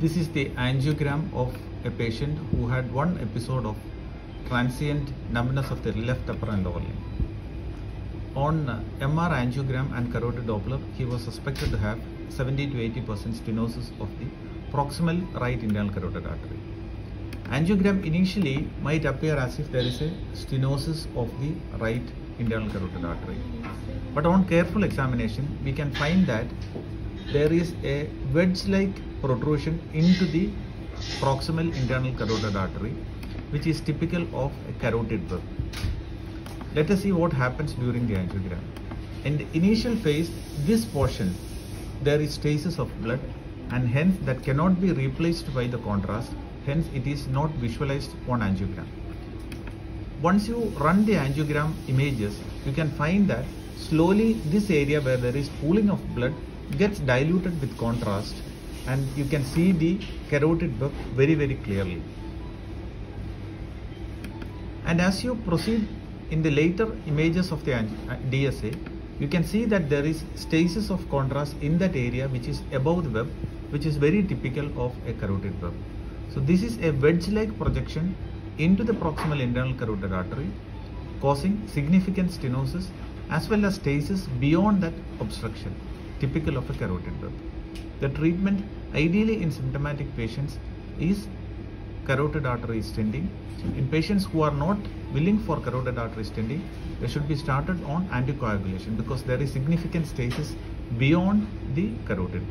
This is the angiogram of a patient who had one episode of transient numbness of the left upper and lower limb. On MR angiogram and carotid Doppler, he was suspected to have 70 to 80 percent stenosis of the proximal right internal carotid artery. Angiogram initially might appear as if there is a stenosis of the right internal carotid artery. But on careful examination, we can find that there is a wedge-like protrusion into the proximal internal carotid artery, which is typical of a carotid web. Let us see what happens during the angiogram. In the initial phase, this portion, there is stasis of blood and hence that cannot be replaced by the contrast, hence it is not visualized on angiogram. Once you run the angiogram images, you can find that slowly this area where there is pooling of blood gets diluted with contrast and you can see the carotid web very very clearly. And as you proceed in the later images of the uh, DSA, you can see that there is stasis of contrast in that area which is above the web, which is very typical of a carotid web. So this is a wedge-like projection into the proximal internal carotid artery, causing significant stenosis as well as stasis beyond that obstruction, typical of a carotid web. The treatment ideally in symptomatic patients is carotid artery stenting. In patients who are not willing for carotid artery stenting, they should be started on anticoagulation because there is significant stasis beyond the carotid.